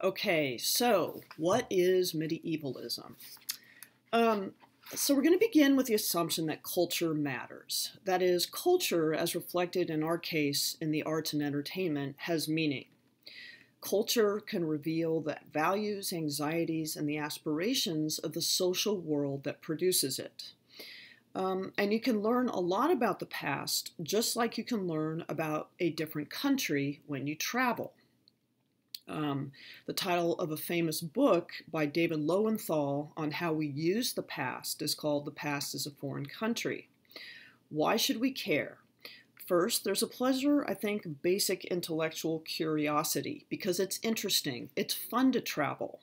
Okay, so what is medievalism? Um, so we're going to begin with the assumption that culture matters. That is, culture, as reflected in our case in the arts and entertainment, has meaning. Culture can reveal the values, anxieties, and the aspirations of the social world that produces it. Um, and you can learn a lot about the past, just like you can learn about a different country when you travel. Um, the title of a famous book by David Lowenthal on how we use the past is called The Past is a Foreign Country. Why should we care? First, there's a pleasure, I think, basic intellectual curiosity because it's interesting. It's fun to travel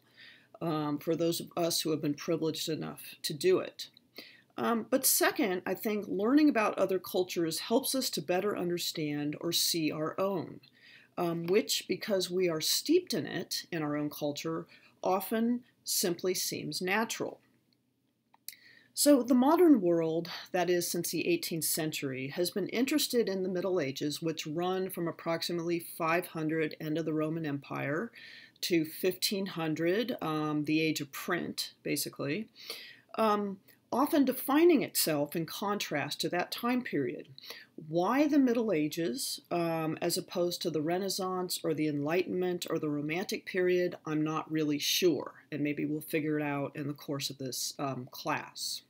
um, for those of us who have been privileged enough to do it. Um, but second, I think learning about other cultures helps us to better understand or see our own, um, which, because we are steeped in it in our own culture, often simply seems natural. So, the modern world, that is, since the 18th century, has been interested in the Middle Ages, which run from approximately 500, end of the Roman Empire, to 1500, um, the age of print, basically, um, often defining itself in contrast to that time period. Why the Middle Ages, um, as opposed to the Renaissance or the Enlightenment or the Romantic period, I'm not really sure, and maybe we'll figure it out in the course of this um, class.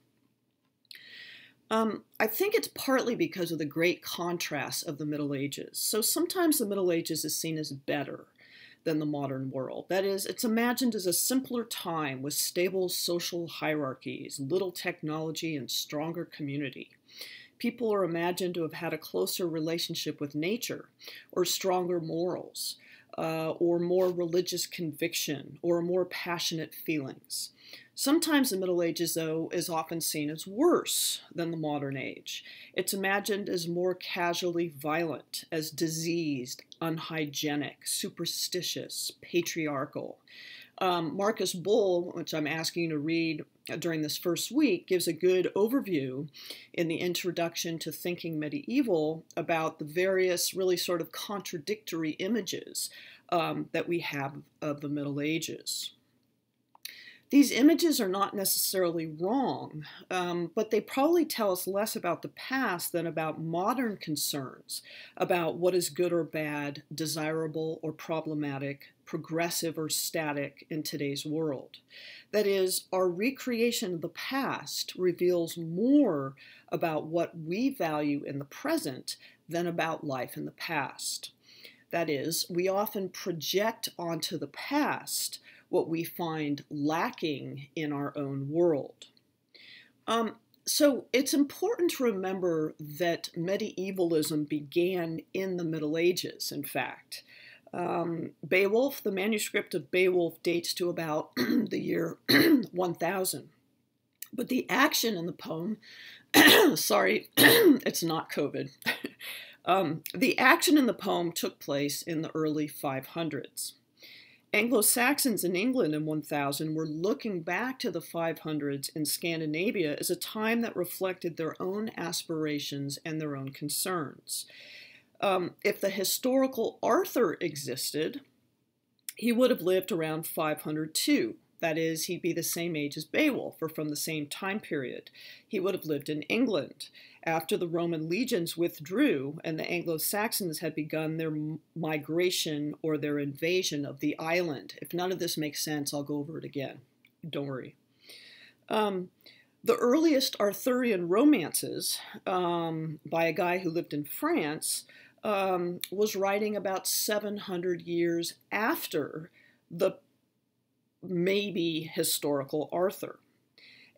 Um, I think it's partly because of the great contrast of the Middle Ages. So sometimes the Middle Ages is seen as better than the modern world. That is, it's imagined as a simpler time with stable social hierarchies, little technology, and stronger community. People are imagined to have had a closer relationship with nature, or stronger morals, uh, or more religious conviction, or more passionate feelings. Sometimes the Middle Ages, though, is often seen as worse than the modern age. It's imagined as more casually violent, as diseased, unhygienic, superstitious, patriarchal. Um, Marcus Bull, which I'm asking you to read during this first week, gives a good overview in the introduction to Thinking Medieval about the various, really sort of contradictory images um, that we have of the Middle Ages. These images are not necessarily wrong, um, but they probably tell us less about the past than about modern concerns about what is good or bad, desirable or problematic, progressive or static in today's world. That is, our recreation of the past reveals more about what we value in the present than about life in the past. That is, we often project onto the past what we find lacking in our own world. Um, so it's important to remember that medievalism began in the Middle Ages, in fact. Um, Beowulf, the manuscript of Beowulf dates to about the year 1000. But the action in the poem, sorry, it's not COVID. um, the action in the poem took place in the early 500s. Anglo Saxons in England in 1000 were looking back to the 500s in Scandinavia as a time that reflected their own aspirations and their own concerns. Um, if the historical Arthur existed, he would have lived around 502. That is, he'd be the same age as Beowulf, or from the same time period. He would have lived in England after the Roman legions withdrew and the Anglo Saxons had begun their migration or their invasion of the island. If none of this makes sense, I'll go over it again. Don't worry. Um, the earliest Arthurian romances um, by a guy who lived in France um, was writing about 700 years after the maybe historical Arthur.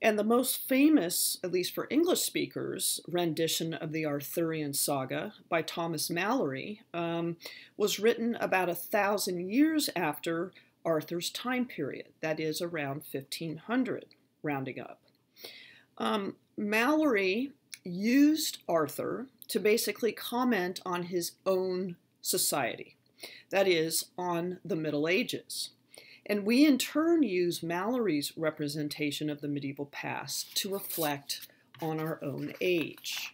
And the most famous, at least for English speakers, rendition of the Arthurian saga by Thomas Malory um, was written about a thousand years after Arthur's time period, that is around 1500, rounding up. Um, Malory used Arthur to basically comment on his own society, that is, on the Middle Ages. And we in turn use Malory's representation of the medieval past to reflect on our own age.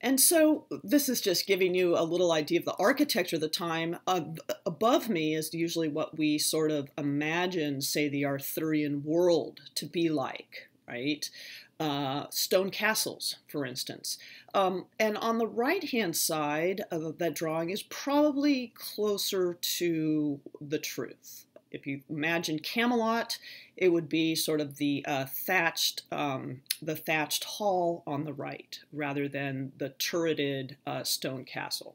And so this is just giving you a little idea of the architecture of the time. Uh, above me is usually what we sort of imagine, say, the Arthurian world to be like, right? Uh, stone castles, for instance. Um, and on the right-hand side of that drawing is probably closer to the truth if you imagine Camelot, it would be sort of the uh, thatched um, the thatched hall on the right, rather than the turreted uh, stone castle.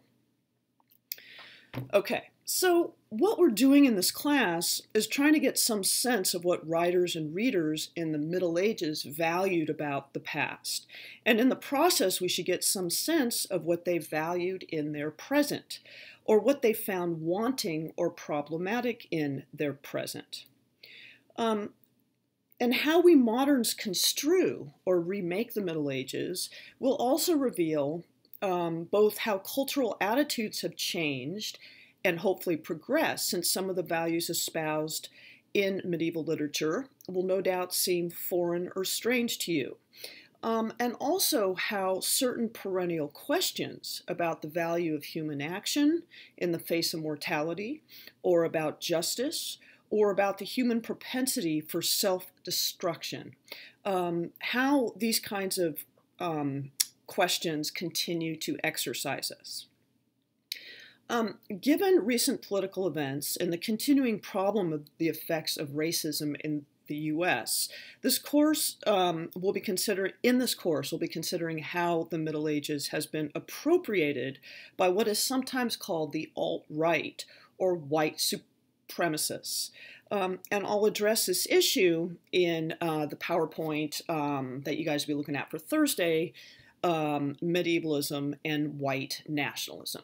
Okay, so what we're doing in this class is trying to get some sense of what writers and readers in the Middle Ages valued about the past. And in the process, we should get some sense of what they valued in their present or what they found wanting or problematic in their present. Um, and how we moderns construe or remake the Middle Ages will also reveal um, both how cultural attitudes have changed and hopefully progress, since some of the values espoused in medieval literature will no doubt seem foreign or strange to you um, and also how certain perennial questions about the value of human action in the face of mortality, or about justice, or about the human propensity for self destruction, um, how these kinds of um, questions continue to exercise us. Um, given recent political events and the continuing problem of the effects of racism in the U.S. This course um, will be considered in this course. We'll be considering how the Middle Ages has been appropriated by what is sometimes called the alt-right or white supremacists. Um, and I'll address this issue in uh, the PowerPoint um, that you guys will be looking at for Thursday, um, medievalism and white nationalism.